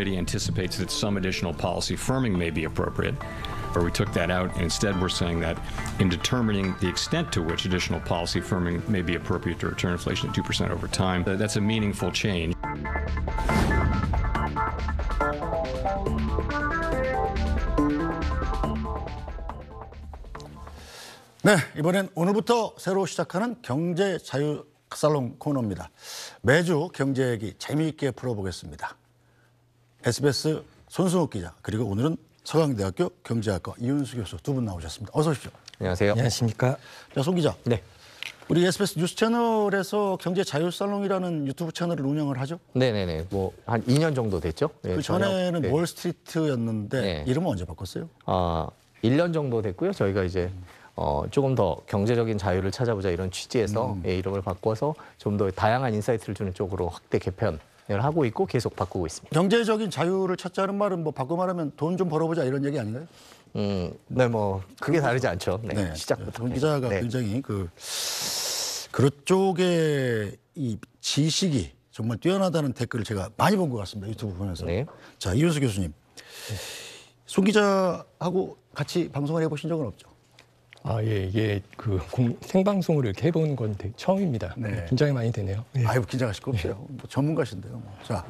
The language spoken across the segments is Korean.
committee anticipates that some additional policy firming may be appropriate, or we took that out. Instead, we're saying that in determining the extent to which additional policy firming may be appropriate to return inflation at 2% over time, that- that's a meaningful change. 네, 이번엔 오늘부터 새로 시작하는 경제 자유 살롱 코너입니다. 매주 경제 얘기 재미있게 풀어보겠습니다. SBS 손승욱 기자 그리고 오늘은 서강대학교 경제학과 이윤수 교수 두 분 나오셨습니다. 어서 오십시오. 안녕하세요. 안녕하십니까. 자, 송 기자. 네. 우리 SBS 뉴스 채널에서 경제 자유 살롱이라는 유튜브 채널을 운영을 하죠. 네네네. 뭐 한 2년 정도 됐죠. 네, 그 전에는 네. 월스트리트였는데 네. 이름은 언제 바꿨어요? 아, 1년 정도 됐고요. 저희가 이제 어, 조금 더 경제적인 자유를 찾아보자 이런 취지에서 음. 예, 이름을 바꿔서 좀 더 다양한 인사이트를 주는 쪽으로 확대 개편을 하고 있고 계속 바꾸고 있습니다. 경제적인 자유를 찾자는 말은 뭐 바꿔 말하면 돈 좀 벌어보자 이런 얘기 아닌가요? 음, 네, 뭐 크게 다르지 않죠. 네, 시작부터. 송 기자가 네. 굉장히 그 그쪽의 이 지식이 정말 뛰어나다는 댓글을 제가 많이 본 것 같습니다. 유튜브 보면서. 네. 자 이윤수 교수님, 송 기자하고 같이 방송을 해보신 적은 없죠? 아, 예, 이게 그 공- 생방송으로 이렇게 해보는 건 되게 처음입니다. 네. 긴장이 많이 되네요. 예. 아이고 긴장하실 거 없어요. 뭐 전문가신데요. 뭐. 자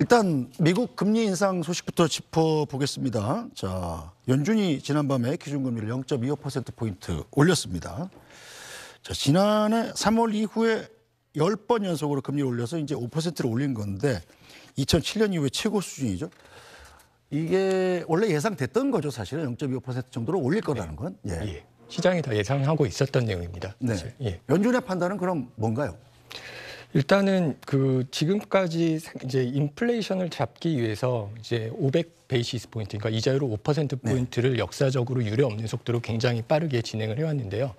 일단 미국 금리 인상 소식부터 짚어 보겠습니다. 자 연준이 지난밤에 기준금리를 0.25% 포인트 올렸습니다. 자 지난해 3월 이후에 10번 연속으로 금리 올려서 이제 5%를 올린 건데 2007년 이후에 최고 수준이죠. 이게 원래 예상됐던 거죠, 사실은 0.25% 정도로 올릴 거라는 건. 예. 예. 시장이 다 예상하고 있었던 내용입니다. 네. 사실. 예. 연준의 판단은 그럼 뭔가요? 일단은 그 지금까지 생- 이제 인플레이션을 잡기 위해서 이제 500 basis point, 그러니까 이자율을 5% 네. 포인트를 역사적으로 유례 없는 속도로 굉장히 빠르게 진행을 해왔는데요.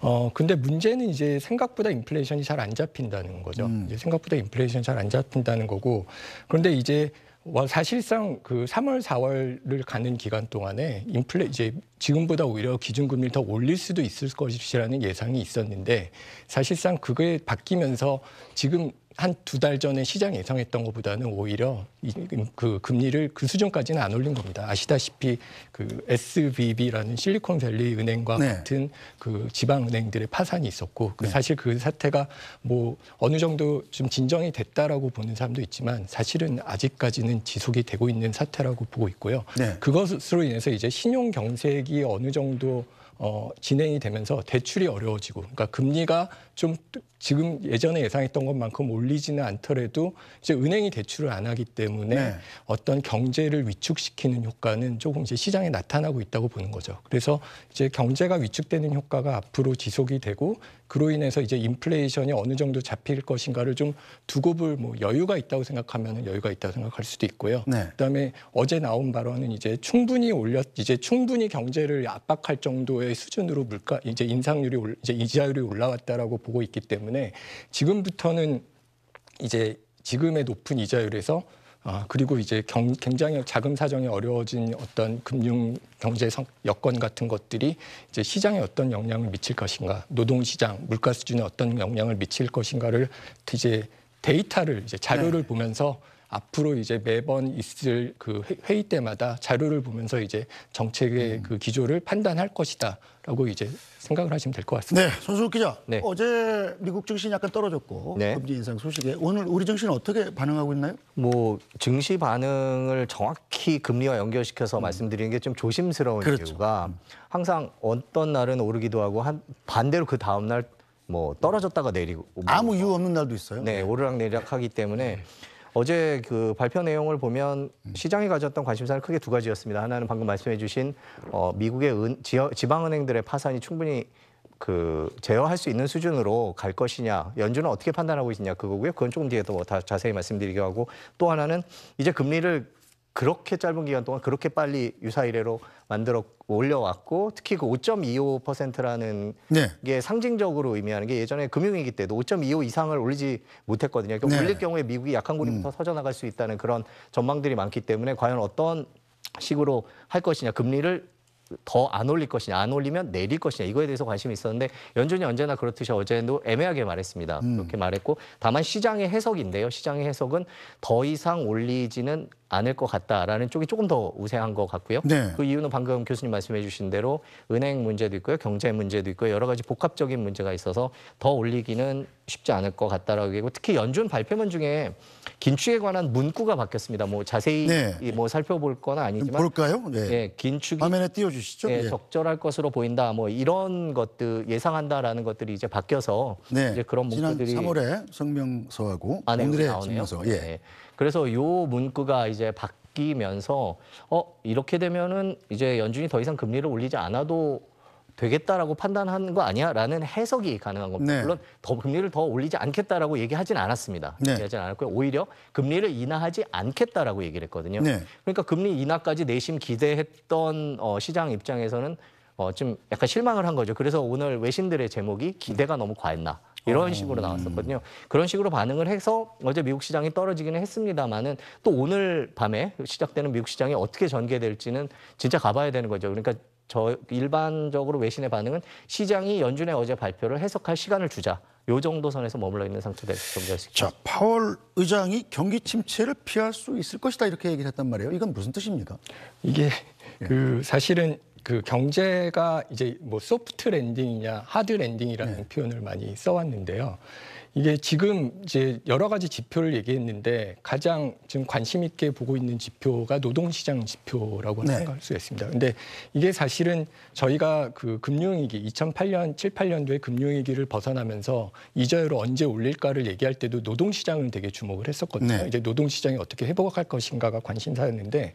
어 근데 문제는 이제 생각보다 인플레이션이 잘 안 잡힌다는 거죠. 음. 이제 생각보다 인플레이션 잘 안 잡힌다는 거고. 그런데 이제 와, 사실상 그 3월, 4월을 가는 기간 동안에 인플레 이제 지금보다 오히려 기준금리를 더 올릴 수도 있을 것이라는 예상이 있었는데 사실상 그게 바뀌면서 지금 한 두 달 전에 시장 예상했던 것보다는 오히려 이- 그 금리를 그 수준까지는 안 올린 겁니다. 아시다시피 그 SVB라는 실리콘밸리 은행과 네. 같은 그 지방 은행들의 파산이 있었고 그 네. 사실 그 사태가 뭐 어느 정도 좀 진정이 됐다라고 보는 사람도 있지만 사실은 아직까지는 지속이 되고 있는 사태라고 보고 있고요. 네. 그것으로 인해서 이제 신용 경색이 어느 정도 어, 진행이 되면서 대출이 어려워지고, 그러니까 금리가 좀 지금 예전에 예상했던 것만큼 올리지는 않더라도 이제 은행이 대출을 안 하기 때문에 네. 어떤 경제를 위축시키는 효과는 조금 이제 시장에 나타나고 있다고 보는 거죠. 그래서 이제 경제가 위축되는 효과가 앞으로 지속이 되고 그로 인해서 이제 인플레이션이 어느 정도 잡힐 것인가를 좀 두고 볼 뭐 여유가 있다고 생각하면 여유가 있다고 생각할 수도 있고요. 네. 그다음에 어제 나온 발언은 이제 충분히 올렸 이제 충분히 경제를 압박할 정도의 수준으로 물가 이제 인상률이 올, 이제 이자율이 올라왔다라고 보고 있기 때문에 지금부터는 이제 지금의 높은 이자율에서 아 그리고 이제 경, 굉장히 자금 사정이 어려워진 어떤 금융 경제 성, 여건 같은 것들이 이제 시장에 어떤 영향을 미칠 것인가, 노동 시장, 물가 수준에 어떤 영향을 미칠 것인가를 이제 데이터를 이제 자료를 보면서 앞으로 이제 매번 있을 그 회- 회의 때마다 자료를 보면서 이제 정책의 그 기조를 판단할 것이다라고 이제 생각을 하시면 될 것 같습니다. 네, 손수욱 기자. 네. 어제 미국 증시는 약간 떨어졌고 네. 금리 인상 소식에 오늘 우리 증시는 어떻게 반응하고 있나요? 뭐 증시 반응을 정확히 금리와 연결시켜서 말씀드리는 게 좀 조심스러운 그렇죠. 이유가 항상 어떤 날은 오르기도 하고 한 반대로 그 다음 날 뭐 떨어졌다가 내리고 뭐 아무 이유 없는 날도 있어요. 네, 오르락 내리락 하기 때문에 어제 그 발표 내용을 보면 시장이 가졌던 관심사는 크게 두 가지였습니다. 하나는 방금 말씀해 주신 어, 미국의 은, 지어, 지방은행들의 파산이 충분히 그 제어할 수 있는 수준으로 갈 것이냐, 연준은 어떻게 판단하고 있냐 그거고요. 그건 조금 뒤에 더 다 자세히 말씀드리기로 하고 또 하나는 이제 금리를 그렇게 짧은 기간 동안 그렇게 빨리 유사 이래로 만들어 올려왔고 특히 그 5.25%라는 네. 게 상징적으로 의미하는 게 예전에 금융위기 때도 5.25 이상을 올리지 못했거든요. 그러니까 네. 음. 올릴 경우에 미국이 약한 고리부터 터져나갈 수 있다는 그런 전망들이 많기 때문에 과연 어떤 식으로 할 것이냐 금리를 더 안 올릴 것이냐 안 올리면 내릴 것이냐 이거에 대해서 관심이 있었는데 연준이 언제나 그렇듯이 어제도 애매하게 말했습니다. 음. 그렇게 말했고 다만 시장의 해석인데요. 시장의 해석은 더 이상 올리지는 않을 것 같다라는 쪽이 조금 더 우세한 것 같고요. 네. 그 이유는 방금 교수님 말씀해 주신 대로 은행 문제도 있고요. 경제 문제도 있고요. 여러 가지 복합적인 문제가 있어서 더 올리기는 쉽지 않을 것 같다라고 얘기하고 특히 연준 발표문 중에 긴축에 관한 문구가 바뀌었습니다. 뭐 자세히 네. 뭐 살펴볼 건좀 아니지만 볼까요? 네. 예, 긴축이 화면에 띄워 주시죠. 예, 예. 적절할 것으로 보인다. 뭐 이런 것들 예상한다라는 것들이 이제 바뀌어서 네. 이제 그런 지난 문구들이 3월에 성명서하고 안에 오늘의 나오네요. 성명서. 예. 네. 그래서 요 문구가 이제 바뀌면서 어 이렇게 되면은 이제 연준이 더 이상 금리를 올리지 않아도 되겠다라고 판단한 거 아니야라는 해석이 가능한 겁니다. 네. 물론 더 금리를 더 올리지 않겠다라고 얘기하진 않았습니다. 네. 얘기하진 않았고요. 오히려 금리를 인하하지 않겠다라고 얘기를 했거든요. 네. 그러니까 금리 인하까지 내심 기대했던 어, 시장 입장에서는 어, 좀 약간 실망을 한 거죠. 그래서 오늘 외신들의 제목이 기대가 너무 과했나. 이런 식으로 나왔었거든요. 그런 식으로 반응을 해서 어제 미국 시장이 떨어지기는 했습니다만은 또 오늘 밤에 시작되는 미국 시장이 어떻게 전개될지는 진짜 가봐야 되는 거죠. 그러니까 저 일반적으로 외신의 반응은 시장이 연준의 어제 발표를 해석할 시간을 주자. 요 정도 선에서 머물러 있는 상태를 정리할 수 있죠. 자, 파월 의장이 경기 침체를 피할 수 있을 것이다 이렇게 얘기를 했단 말이에요. 이건 무슨 뜻입니까? 이게 예. 그 사실은 그 경제가 이제 뭐 soft landing이냐 hard landing이라는 네. 표현을 많이 써왔는데요. 이게 지금 이제 여러 가지 지표를 얘기했는데 가장 지금 관심 있게 보고 있는 지표가 노동시장 지표라고 네. 생각할 수 있습니다. 근데 이게 사실은 저희가 그 금융위기 2008년 7, 8년도에 금융위기를 벗어나면서 이자율을 언제 올릴까를 얘기할 때도 노동시장을 되게 주목을 했었거든요. 네. 이제 노동시장이 어떻게 회복할 것인가가 관심사였는데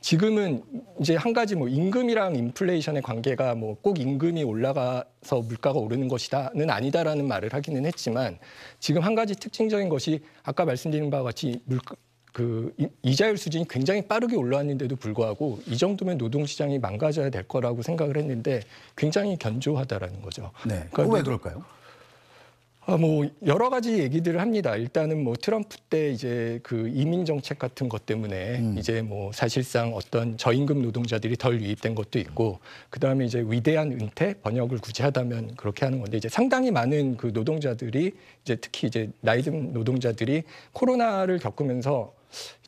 지금은 이제 한 가지 뭐 임금이랑 인플레이션의 관계가 뭐 꼭 임금이 올라가서 물가가 오르는 것이다는 아니다라는 말을 하기는 했지만 지금 한 가지 특징적인 것이 아까 말씀드린 바와 같이 물가 그 이- 이자율 수준이 굉장히 빠르게 올라왔는데도 불구하고 이 정도면 노동시장이 망가져야 될 거라고 생각을 했는데 굉장히 견조하다라는 거죠. 네. 그러니까 왜 그럴까요? 아, 뭐 여러 가지 얘기들을 합니다. 일단은 뭐 트럼프 때 이제 그 이민 정책 같은 것 때문에 음. 이제 뭐 사실상 어떤 저임금 노동자들이 덜 유입된 것도 있고 그 다음에 이제 위대한 은퇴 번역을 굳이 하다면 그렇게 하는 건데 이제 상당히 많은 그 노동자들이 이제 특히 이제 나이 든 노동자들이 코로나를 겪으면서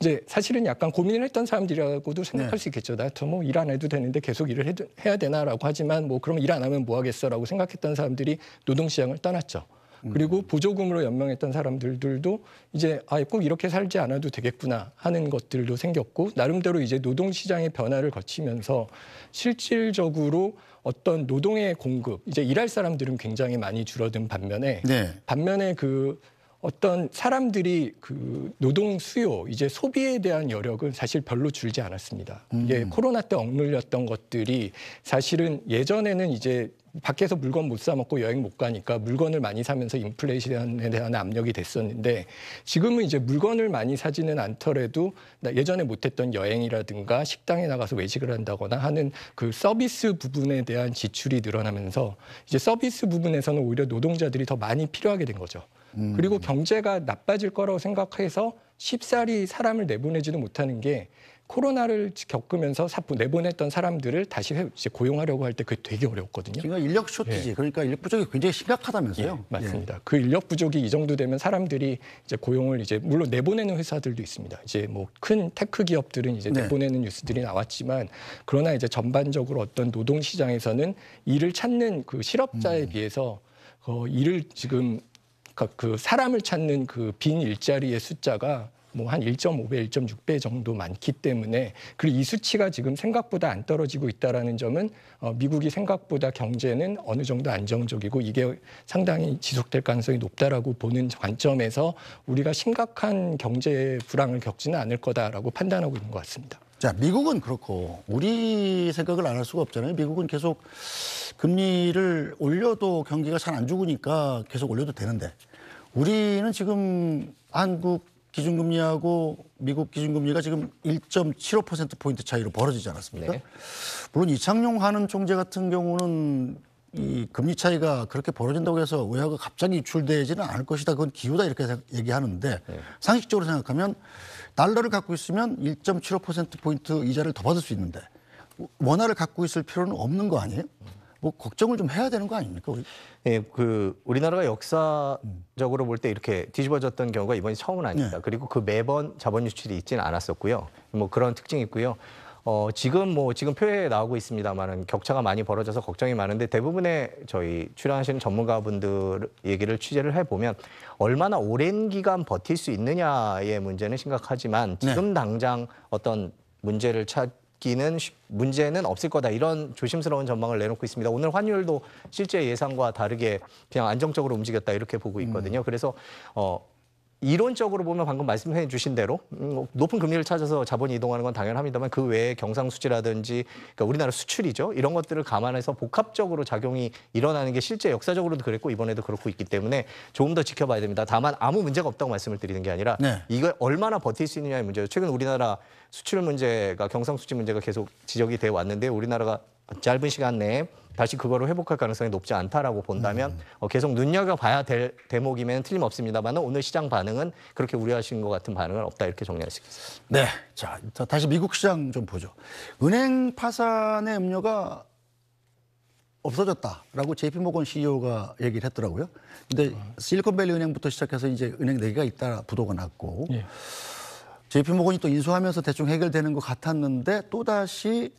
이제 사실은 약간 고민을 했던 사람들이라고도 생각할 네. 수 있겠죠. 나더 뭐일 안 해도 되는데 계속 일을 해도, 해야 되나라고 하지만 뭐 그럼 일 안 하면 뭐 하겠어라고 생각했던 사람들이 노동시장을 떠났죠. 그리고 보조금으로 연명했던 사람들도 이제 아, 꼭 이렇게 살지 않아도 되겠구나 하는 것들도 생겼고 나름대로 이제 노동 시장의 변화를 거치면서 실질적으로 어떤 노동의 공급 이제 일할 사람들은 굉장히 많이 줄어든 반면에 네. 반면에 그 어떤 사람들이 그 노동 수요 이제 소비에 대한 여력은 사실 별로 줄지 않았습니다. 이게 코로나 때 억눌렸던 것들이 사실은 예전에는 이제 밖에서 물건 못 사 먹고 여행 못 가니까 물건을 많이 사면서 인플레이션에 대한 압력이 됐었는데 지금은 이제 물건을 많이 사지는 않더라도 나 예전에 못했던 여행이라든가 식당에 나가서 외식을 한다거나 하는 그 서비스 부분에 대한 지출이 늘어나면서 이제 서비스 부분에서는 오히려 노동자들이 더 많이 필요하게 된 거죠. 그리고 경제가 나빠질 거라고 생각해서 쉽사리 사람을 내보내지도 못하는 게 코로나를 겪으면서 사- 내보냈던 사람들을 다시 회- 이제 고용하려고 할 때 그게 되게 어렵거든요. 지금 인력 shortage 그러니까 인력 부족이 굉장히 심각하다면서요. 예, 맞습니다. 그 인력 부족이 이 정도 되면 사람들이 이제 고용을 이제 물론 내보내는 회사들도 있습니다. 이제 뭐 큰 tech 기업들은 이제 네. 내보내는 뉴스들이 나왔지만 그러나 이제 전반적으로 어떤 노동 시장에서는 일을 찾는 그 실업자에 음. 비해서 어, 일을 지금 그- 그 사람을 찾는 그 빈 일자리의 숫자가 뭐 한 1.5배, 1.6배 정도 많기 때문에 그리고 이 수치가 지금 생각보다 안 떨어지고 있다라는 점은 어, 미국이 생각보다 경제는 어느 정도 안정적이고 이게 상당히 지속될 가능성이 높다라고 보는 관점에서 우리가 심각한 경제 불황을 겪지는 않을 거다라고 판단하고 있는 것 같습니다. 자, 미국은 그렇고 우리 생각을 안 할 수가 없잖아요. 미국은 계속 금리를 올려도 경기가 잘 안 죽으니까 계속 올려도 되는데 우리는 지금 한국 기준금리하고 미국 기준금리가 지금 1.75% 포인트 차이로 벌어지지 않았습니까? 네. 물론 이창용 하는 총재 같은 경우는 이 금리 차이가 그렇게 벌어진다고 해서 외화가 갑자기 유출되지는 않을 것이다. 그건 기후다 이렇게 얘기하는데 상식적으로 생각하면 달러를 갖고 있으면 1.75% 포인트 이자를 더 받을 수 있는데 원화를 갖고 있을 필요는 없는 거 아니에요? 뭐 걱정을 좀 해야 되는 거 아닙니까? 우리? 예, 그 우리나라가 역사적으로 볼 때 이렇게 뒤집어졌던 경우가 이번이 처음은 아닙니다. 그리고 그 매번 자본 유출이 있지는 않았었고요. 뭐 그런 특징이 있고요. 어, 지금 뭐 지금 표에 나오고 있습니다만은 격차가 많이 벌어져서 걱정이 많은데 대부분의 저희 출연하시는 전문가분들 얘기를 취재를 해 보면 얼마나 오랜 기간 버틸 수 있느냐의 문제는 심각하지만 지금 당장 어떤 문제를 찾 기는 쉽- 문제는 없을 거다 이런 조심스러운 전망을 내놓고 있습니다. 오늘 환율도 실제 예상과 다르게 그냥 안정적으로 움직였다 이렇게 보고 있거든요. 그래서 어 이론적으로 보면 방금 말씀해 주신 대로 음, 뭐 높은 금리를 찾아서 자본이 이동하는 건 당연합니다만 그 외에 경상수지라든지 그러니까 우리나라 수출이죠 이런 것들을 감안해서 복합적으로 작용이 일어나는 게 실제 역사적으로도 그랬고 이번에도 그렇고 있기 때문에 조금 더 지켜봐야 됩니다. 다만 아무 문제가 없다고 말씀을 드리는 게 아니라 네. 이걸 얼마나 버틸 수 있느냐의 문제죠. 최근 우리나라 수출 문제가 경상수지 문제가 계속 지적이 돼 왔는데 우리나라가 짧은 시간 내에 다시 그거를 회복할 가능성이 높지 않다라고 본다면 음. 어, 계속 눈여겨봐야 될 대목이면 틀림없습니다만 오늘 시장 반응은 그렇게 우려하신 것 같은 반응은 없다 이렇게 정리할 수 있겠습니다. 네. 자, 자, 다시 미국 시장 좀 보죠. 은행 파산의 음료가 없어졌다라고 JP 모건 CEO가 얘기를 했더라고요. 근데 실리콘밸리 은행부터 시작해서 이제 은행 네 개가 있다 부도가 났고 예. JP 모건이 또 인수하면서 대충 해결되는 것 같았는데 또 다시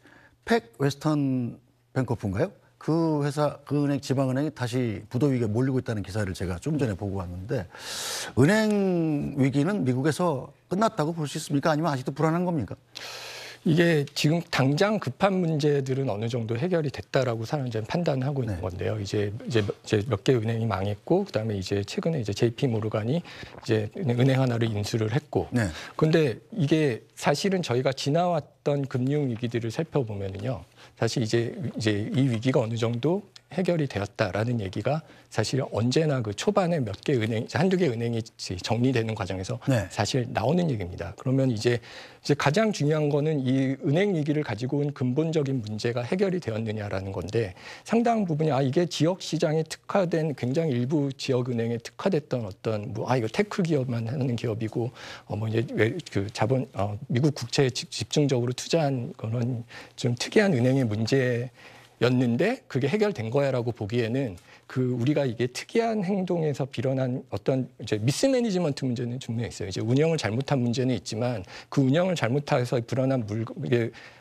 팩 웨스턴 뱅커프인가요? 그 회사 그 은행 지방은행이 다시 부도 위기에 몰리고 있다는 기사를 제가 좀 전에 보고 왔는데 은행 위기는 미국에서 끝났다고 볼 수 있습니까? 아니면 아직도 불안한 겁니까? 이게 지금 당장 급한 문제들은 어느 정도 해결이 됐다라고 사람들은 판단하고 있는 건데요. 이제 이제 이제 몇 개 은행이 망했고 그다음에 이제 최근에 이제 JP 모르간이 이제 은행 하나를 인수를 했고. 네. 근데 이게 사실은 저희가 지나왔던 금융 위기들을 살펴보면은요. 사실 이제 이제 이 위기가 어느 정도 해결이 되었다라는 얘기가 사실 언제나 그 초반에 몇 개 은행, 한두 개 은행이 정리되는 과정에서 네. 사실 나오는 얘기입니다. 그러면 이제 이제 가장 중요한 거는 이 은행 위기를 가지고 온 근본적인 문제가 해결이 되었느냐라는 건데 상당 부분이 아 이게 지역 시장에 특화된 굉장히 일부 지역 은행에 특화됐던 어떤 뭐 아 이거 tech 기업만 하는 기업이고 어 뭐 이제 왜그 자본 어 미국 국채에 집- 집중적으로 투자한 그런 좀 특이한 은행의 문제 였는데 그게 해결된 거야라고 보기에는 그 우리가 이게 특이한 행동에서 빌어난 어떤 이제 미스매니지먼트 문제는 분명히 있어요. 이제 운영을 잘못한 문제는 있지만 그 운영을 잘못해서 불어난 물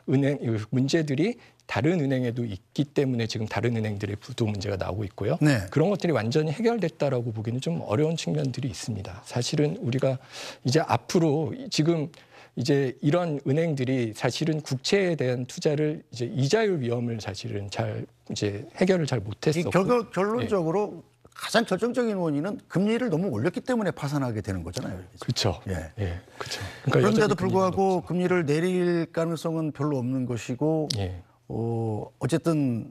은행 이 문제들이 다른 은행에도 있기 때문에 지금 다른 은행들의 부도 문제가 나오고 있고요. 네. 그런 것들이 완전히 해결됐다라고 보기는 좀 어려운 측면들이 있습니다. 사실은 우리가 이제 앞으로 지금 이제 이런 은행들이 사실은 국채에 대한 투자를 이제 이자율 위험을 사실은 잘 이제 해결을 잘이 못했었고 결, 결론적으로 가장 결정적인 원인은 금리를 너무 올렸기 때문에 파산하게 되는 거잖아요. 그렇죠. 예. 예, 그렇죠. 그런데도 불구하고 금리를 내릴 가능성은 별로 없는 것이고 예. 어, 어쨌든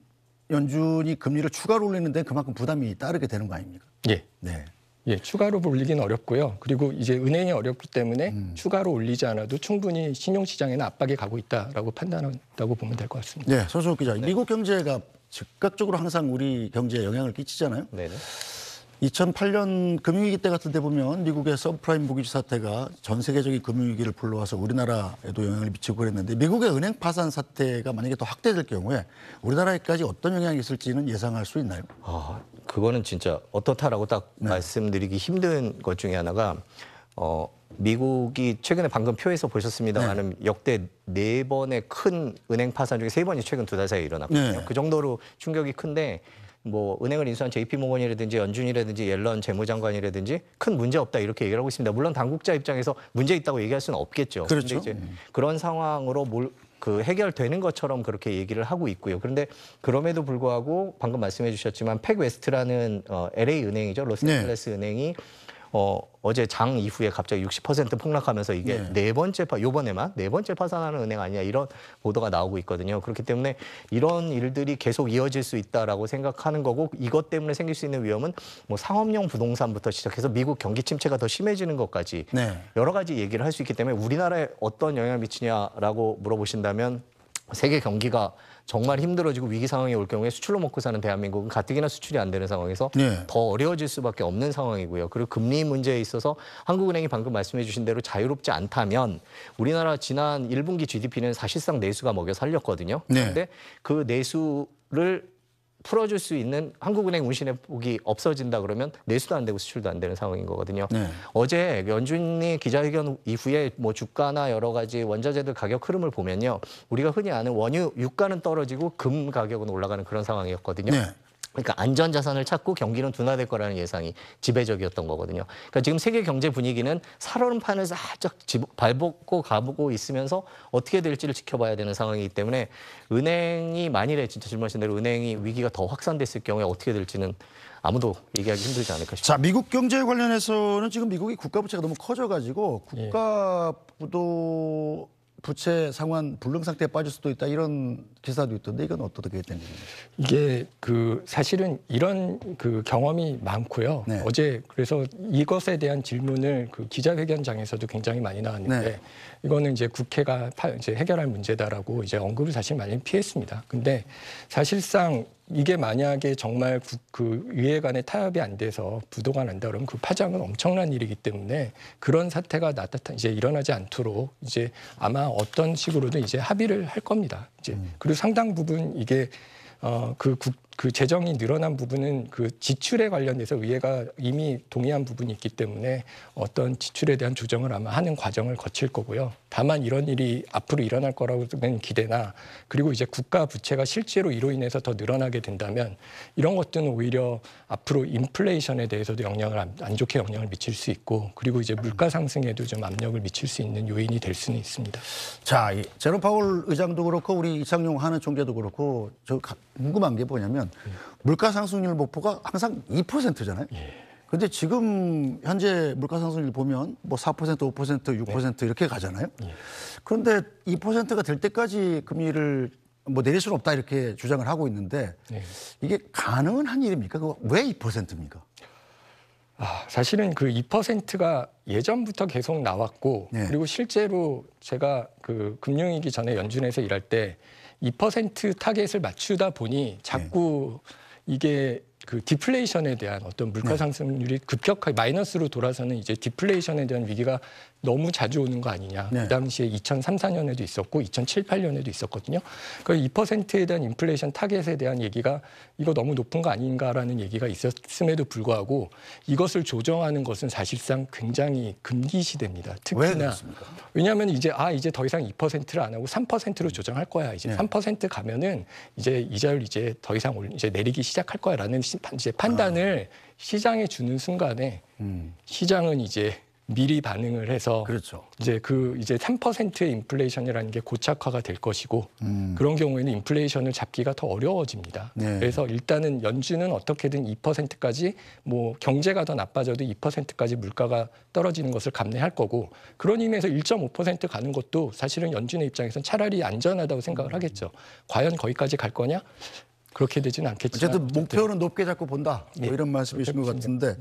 연준이 금리를 추가로 올리는 데 그만큼 부담이 따르게 되는 거 아닙니까? 예. 네. 예, 추가로 올리긴 어렵고요. 그리고 이제 은행이 어렵기 때문에 음. 추가로 올리지 않아도 충분히 신용시장에는 압박이 가고 있다라고 판단한다고 보면 될 것 같습니다. 네, 손수욱 기자. 미국 경제가 즉각적으로 항상 우리 경제에 영향을 끼치잖아요. 네네. 2008년 금융위기 때 같은 데 보면 미국의 서브프라임 모기지 사태가 전 세계적인 금융위기를 불러와서 우리나라에도 영향을 미치고 그랬는데 미국의 은행 파산 사태가 만약에 또 확대될 경우에 우리나라에까지 어떤 영향이 있을지는 예상할 수 있나요? 아, 그거는 진짜 어떻다라고 딱 말씀드리기 힘든 것 중에 하나가 어, 미국이 최근에 방금 표에서 보셨습니다만은 역대 네 번의 큰 은행 파산 중에 세 번이 최근 두 달 사이에 일어났거든요. 네. 그 정도로 충격이 큰데 뭐 은행을 인수한 JP모건이라든지 연준이라든지 옐런 재무장관이라든지 큰 문제 없다 이렇게 얘기를 하고 있습니다. 물론 당국자 입장에서 문제 있다고 얘기할 수는 없겠죠. 그렇죠. 근데 이제 그런 상황으로 뭘그 해결되는 것처럼 그렇게 얘기를 하고 있고요. 그런데 그럼에도 불구하고 방금 말씀해 주셨지만 팩 웨스트라는 어, LA 은행이죠. 로스앤젤레스 은행이 어, 어제 장 이후에 갑자기 60% 폭락하면서 이게 네. 네 번째 파 요번에만 네 번째 파산하는 은행 아니냐 이런 보도가 나오고 있거든요. 그렇기 때문에 이런 일들이 계속 이어질 수 있다라고 생각하는 거고 이것 때문에 생길 수 있는 위험은 뭐 상업용 부동산부터 시작해서 미국 경기 침체가 더 심해지는 것까지 네. 여러 가지 얘기를 할 수 있기 때문에 우리나라에 어떤 영향을 미치냐라고 물어보신다면 세계 경기가 정말 힘들어지고 위기 상황이 올 경우에 수출로 먹고 사는 대한민국은 가뜩이나 수출이 안 되는 상황에서 네. 더 어려워질 수밖에 없는 상황이고요. 그리고 금리 문제에 있어서 한국은행이 방금 말씀해 주신 대로 자유롭지 않다면 우리나라 지난 1분기 GDP는 사실상 내수가 먹여 살렸거든요. 네. 그런데 그 내수를 풀어줄 수 있는 한국은행 운신회복이 없어진다 그러면 내수도 안 되고 수출도 안 되는 상황인 거거든요. 네. 어제 연준이 기자회견 이후에 뭐 주가나 여러 가지 원자재들 가격 흐름을 보면요. 우리가 흔히 아는 원유 유가는 떨어지고 금 가격은 올라가는 그런 상황이었거든요. 네. 그러니까 안전 자산을 찾고 경기는 둔화될 거라는 예상이 지배적이었던 거거든요. 그러니까 지금 세계 경제 분위기는 살얼음판을 살짝 집- 발벗고 가보고 있으면서 어떻게 될지를 지켜봐야 되는 상황이기 때문에 은행이 만일에 진짜 질문하신 대로 은행이 위기가 더 확산됐을 경우에 어떻게 될지는 아무도 얘기하기 힘들지 않을까 싶습니다. 자, 미국 경제 관련해서는 지금 미국이 국가 부채가 너무 커져 가지고 국가 부도 부채 상환 불능 상태에 빠질 수도 있다 이런 기사도 있던데 이건 어떻게 된 겁니까? 이게 그 사실은 이런 그 경험이 많고요. 네. 어제 그래서 이것에 대한 질문을 그 기자회견장에서도 굉장히 많이 나왔는데 네. 이거는 이제 국회가 파- 이제 해결할 문제다라고 이제 언급을 사실 많이 피했습니다. 근데 사실상 이게 만약에 정말 국- 그 간의 타협이 안 돼서 부도가 난다 그러면 그 파장은 엄청난 일이기 때문에 그런 사태가 나타나 이제 일어나지 않도록 이제 아마 어떤 식으로든 이제 합의를 할 겁니다. 이제 그리고 상당 부분 이게 어그 그 재정이 늘어난 부분은 그 지출에 관련돼서 의회가 이미 동의한 부분이 있기 때문에 어떤 지출에 대한 조정을 아마 하는 과정을 거칠 거고요. 다만 이런 일이 앞으로 일어날 거라고는 기대나 그리고 이제 국가 부채가 실제로 이로 인해서 더 늘어나게 된다면 이런 것들은 오히려 앞으로 인플레이션에 대해서도 영향을 안, 안 좋게 영향을 미칠 수 있고 그리고 이제 물가 상승에도 좀 압력을 미칠 수 있는 요인이 될 수는 있습니다. 자, 이 제롬 파월 의장도 그렇고 우리 이창용 하는 총재도 그렇고 저 가- 궁금한 게 뭐냐면 물가 상승률 목표가 항상 2%잖아요. 근데 지금 현재 물가 상승률 보면 뭐 4%, 5%, 6% 이렇게 가잖아요. 그런데 2%가 될 때까지 금리를 뭐 내릴 수는 없다 이렇게 주장을 하고 있는데 이게 가능한 일입니까? 그거 왜 2%입니까? 아, 사실은 그 2%가 예전부터 계속 나왔고 네. 그리고 실제로 제가 그 금융위기 전에 연준에서 일할 때 2% 타겟을 맞추다 보니 자꾸 이게 그 디플레이션에 대한 어떤 물가 네. 상승률이 급격하게 마이너스로 돌아서는 이제 디플레이션에 대한 위기가 너무 자주 오는 거 아니냐. 네. 그 당시에 2003, 4년에도 있었고 2007, 8년에도 있었거든요. 그 2%에 대한 인플레이션 타겟에 대한 얘기가 이거 너무 높은 거 아닌가라는 얘기가 있었음에도 불구하고 이것을 조정하는 것은 사실상 굉장히 금기 시대입니다. 왜 특히나? 왜냐하면 이제 아 이제 더 이상 2%를 안 하고 3%로 조정할 거야. 이제 네. 3% 가면은 이제 이자율 이제 더 이상 올, 이제 내리기 시작할 거야라는 시- 이제 판단을 시장에 주는 순간에 음, 시장은 이제 미리 반응을 해서 그렇죠. 이제 그 이제 3%의 인플레이션이라는 게 고착화가 될 것이고 음. 그런 경우에는 인플레이션을 잡기가 더 어려워집니다. 네. 그래서 일단은 연준은 어떻게든 2%까지 뭐 경제가 더 나빠져도 2%까지 물가가 떨어지는 것을 감내할 거고 그런 의미에서 1.5% 가는 것도 사실은 연준의 입장에서는 차라리 안전하다고 생각을 하겠죠. 과연 거기까지 갈 거냐? 그렇게 되지는 않겠지만 어쨌든 목표는 높게 잡고 본다. 뭐 예. 이런 말씀이신 것 같은데.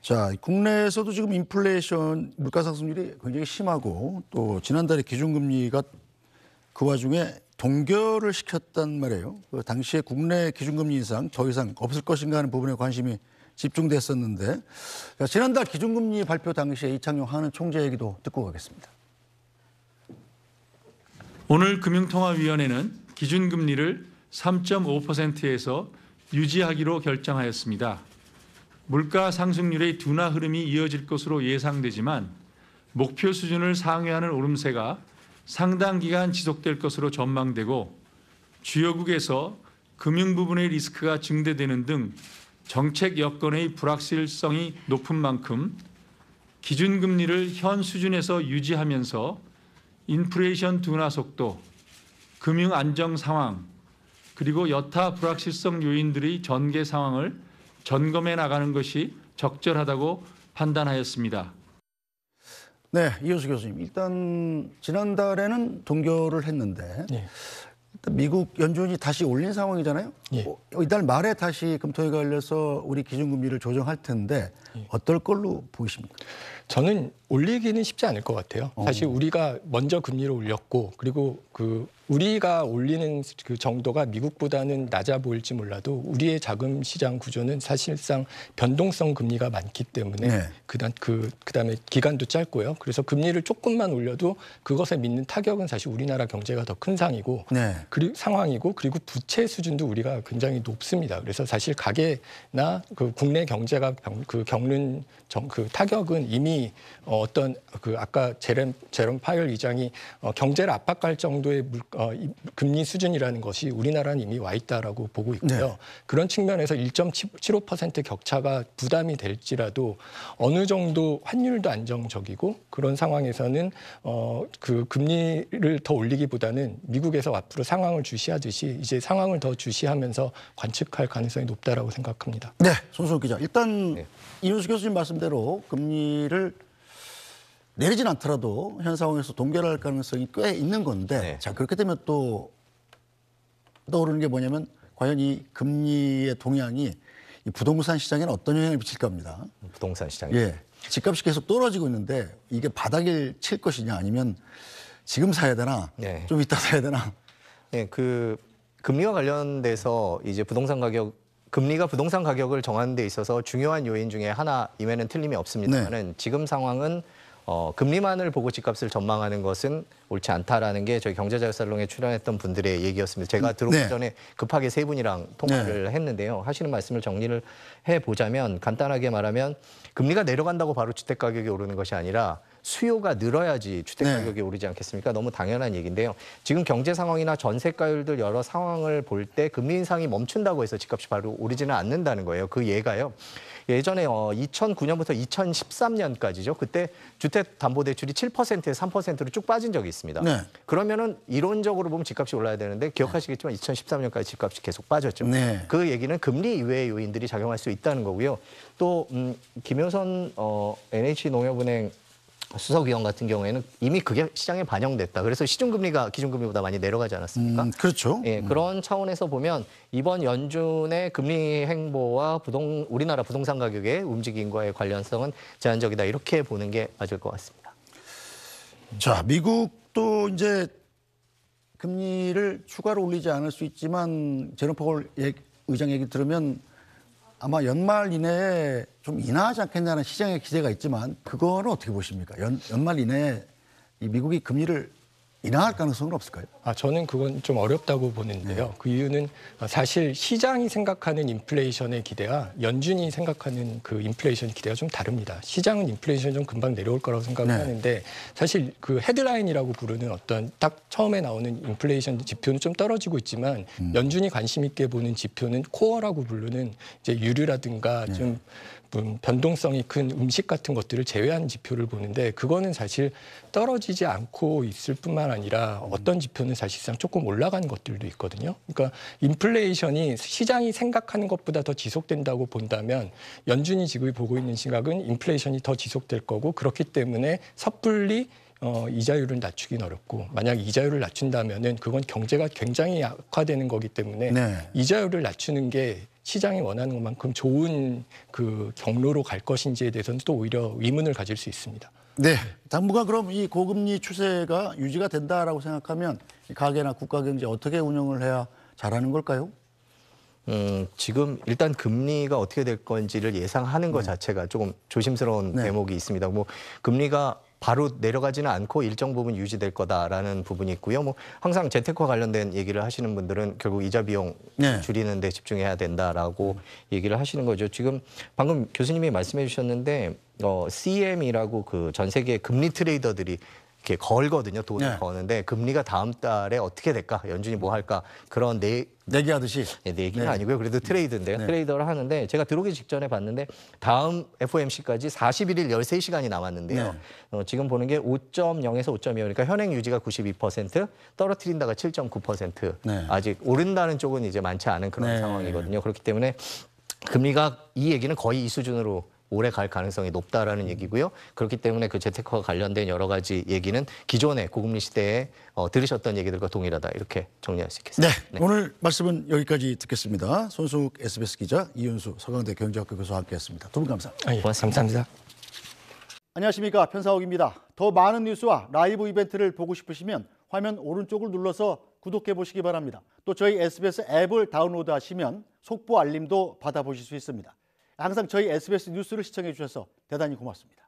자, 국내에서도 지금 인플레이션 물가 상승률이 굉장히 심하고 또 지난달에 기준금리가 그 와중에 동결을 시켰단 말이에요. 그 당시에 국내 기준금리 인상 더 이상 없을 것인가 하는 부분에 관심이 집중됐었는데 자, 지난달 기준금리 발표 당시에 이창용 하는 총재 얘기도 듣고 가겠습니다. 오늘 금융통화위원회는 기준금리를 3.5%에서 유지하기로 결정하였습니다. 물가 상승률의 둔화 흐름이 이어질 것으로 예상되지만 목표 수준을 상회하는 오름세가 상당 기간 지속될 것으로 전망되고 주요국에서 금융 부분의 리스크가 증대되는 등 정책 여건의 불확실성이 높은 만큼 기준금리를 현 수준에서 유지하면서 인플레이션 둔화 속도, 금융 안정 상황, 그리고 여타 불확실성 요인들의 전개 상황을 점검해 나가는 것이 적절하다고 판단하였습니다. 네, 이호수 교수님. 일단 지난달에는 동결을 했는데 예. 일단 미국 연준이 다시 올린 상황이잖아요. 예. 어, 이달 말에 다시 금통에 걸려서 우리 기준금리를 조정할 텐데 어떨 걸로 보이십니까? 저는 올리기는 쉽지 않을 것 같아요. 어. 사실 우리가 먼저 금리를 올렸고 그리고 그 우리가 올리는 그 정도가 미국보다는 낮아 보일지 몰라도 우리의 자금 시장 구조는 사실상 변동성 금리가 많기 때문에 네. 그다음 그 그다음에 기간도 짧고요. 그래서 금리를 조금만 올려도 그것에 믿는 타격은 사실 우리나라 경제가 더 큰 상이고 네. 그리고 상황이고 그리고 부채 수준도 우리가 굉장히 높습니다. 그래서 사실 가계나 그 국내 경제가 병- 그 겪는 정, 그 타격은 이미 어, 어떤 그 아까 제렘 제롬 파열 의장이 어, 경제를 압박할 정도의 물, 어, 이- 금리 수준이라는 것이 우리나라는 이미 와 있다라고 보고 있고요. 네. 그런 측면에서 1.75% 격차가 부담이 될지라도 어느 정도 환율도 안정적이고 그런 상황에서는 어, 그 금리를 더 올리기보다는 미국에서 앞으로 상황을 주시하듯이 이제 상황을 더 주시하면서 관측할 가능성이 높다라고 생각합니다. 네, 손수호 기자. 일단 네. 이윤수 교수님 말씀대로 금리를 내리진 않더라도 현 상황에서 동결할 가능성이 꽤 있는 건데 네. 자 그렇게 되면 또 떠오르는 게 뭐냐면 과연 이 금리의 동향이 이 부동산 시장에는 어떤 영향을 미칠 겁니다. 부동산 시장에. 예, 집값이 계속 떨어지고 있는데 이게 바닥을 칠 것이냐 아니면 지금 사야 되나 네. 좀 이따 사야 되나 네, 그 금리와 관련돼서 이제 부동산 가격 금리가 부동산 가격을 정하는 데 있어서 중요한 요인 중에 하나임에는 틀림이 없습니다만은 지금 상황은 어, 금리만을 보고 집값을 전망하는 것은 옳지 않다라는 게 저희 경제자유살롱에 출연했던 분들의 얘기였습니다. 제가 들어오기 네. 전에 급하게 세 분이랑 통화를 했는데요. 하시는 말씀을 정리를 해 보자면 간단하게 말하면 금리가 내려간다고 바로 주택 가격이 오르는 것이 아니라 수요가 늘어야지 주택 네. 가격이 오르지 않겠습니까? 너무 당연한 얘기인데요. 지금 경제 상황이나 전세가율들 여러 상황을 볼 때 금리 인상이 멈춘다고 해서 집값이 바로 오르지는 않는다는 거예요. 그 예가요. 예전에 어 2009년부터 2013년까지죠. 그때 주택 담보 대출이 7%에서 3%로 쭉 빠진 적이 있습니다. 네. 그러면은 이론적으로 보면 집값이 올라야 되는데 기억하시겠지만 2013년까지 집값이 계속 빠졌죠. 네. 그 얘기는 금리 이외의 요인들이 작용할 수 있다는 거고요. 또 음, 김효선 어, NH농협은행 수석위원 같은 경우에는 이미 그게 시장에 반영됐다. 그래서 시중금리가 기준금리보다 많이 내려가지 않았습니까? 음, 그렇죠. 예, 그런 차원에서 보면 이번 연준의 금리 행보와 부동 우리나라 부동산 가격의 움직임과의 관련성은 제한적이다 이렇게 보는 게 맞을 것 같습니다. 자, 미국도 이제 금리를 추가로 올리지 않을 수 있지만 제롬 파월 얘- 의장 얘기 들으면 아마 연말 이내에 좀 인하하지 않겠냐는 시장의 기대가 있지만 그거는 어떻게 보십니까? 연, 연말 이내에 이 미국이 금리를 인하할 가능성은 없을까요? 아, 저는 그건 좀 어렵다고 보는데요. 그 이유는 사실 시장이 생각하는 인플레이션의 기대와 연준이 생각하는 그 인플레이션 기대가 좀 다릅니다. 시장은 인플레이션 좀 금방 내려올 거라고 생각을 네. 하는데 사실 그 헤드라인이라고 부르는 어떤 딱 처음에 나오는 인플레이션 지표는 좀 떨어지고 있지만 연준이 관심 있게 보는 지표는 코어라고 부르는 이제 유류라든가 좀 음, 변동성이 큰 음식 같은 것들을 제외한 지표를 보는데 그거는 사실 떨어지지 않고 있을 뿐만 아니라 어떤 지표는 사실상 조금 올라간 것들도 있거든요. 그러니까 인플레이션이 시장이 생각하는 것보다 더 지속된다고 본다면 연준이 지금 보고 있는 시각은 인플레이션이 더 지속될 거고 그렇기 때문에 섣불리 어, 이자율을 낮추긴 어렵고 만약 이자율을 낮춘다면은 그건 경제가 굉장히 악화되는 거기 때문에 네. 이자율을 낮추는 게 시장이 원하는 것만큼 좋은 그 경로로 갈 것인지에 대해서는 또 오히려 의문을 가질 수 있습니다. 네. 당분간 그럼 이 고금리 추세가 유지가 된다라고 생각하면 이 가계나 국가 경제 어떻게 운영을 해야 잘하는 걸까요? 음, 지금 일단 금리가 어떻게 될 건지를 예상하는 것 자체가 조금 조심스러운 네. 대목이 있습니다. 뭐 금리가 바로 내려가지는 않고 일정 부분 유지될 거다라는 부분이 있고요. 뭐 항상 재테크와 관련된 얘기를 하시는 분들은 결국 이자 비용 네. 줄이는 데 집중해야 된다라고 얘기를 하시는 거죠. 지금 방금 교수님이 말씀해 주셨는데 어, CM이라고 그 전 세계 금리 트레이더들이 이렇게 걸거든요. 돈을 네. 거는데 금리가 다음 달에 어떻게 될까? 연준이 뭐 할까? 그런 내 내기하듯이. 네, 내기는 네. 아니고요. 그래도 트레이드인데요. 네. 트레이더를 하는데 제가 들어오기 직전에 봤는데 다음 FOMC까지 41일 13시간이 남았는데요. 네. 어, 지금 보는 게 5.0에서 5.2 그러니까 현행 유지가 92% 떨어뜨린다가 7.9% 네. 아직 오른다는 쪽은 이제 많지 않은 그런 네. 상황이거든요. 그렇기 때문에 금리가 이 얘기는 거의 이 수준으로 오래 갈 가능성이 높다라는 얘기고요. 그렇기 때문에 그 재테크와 관련된 여러 가지 얘기는 기존의 고금리 시대에 어, 들으셨던 얘기들과 동일하다 이렇게 정리할 수 있겠습니다. 네, 오늘 말씀은 여기까지 듣겠습니다. 손수욱 SBS 기자, 이윤수 서강대 경제학과 교수와 함께했습니다. 두 분 감사합니다. 아, 예, 감사합니다. 안녕하십니까 편사옥입니다. 더 많은 뉴스와 라이브 이벤트를 보고 싶으시면 화면 오른쪽을 눌러서 구독해 보시기 바랍니다. 또 저희 SBS 앱을 다운로드하시면 속보 알림도 받아보실 수 있습니다. 항상 저희 SBS 뉴스를 시청해 주셔서 대단히 고맙습니다.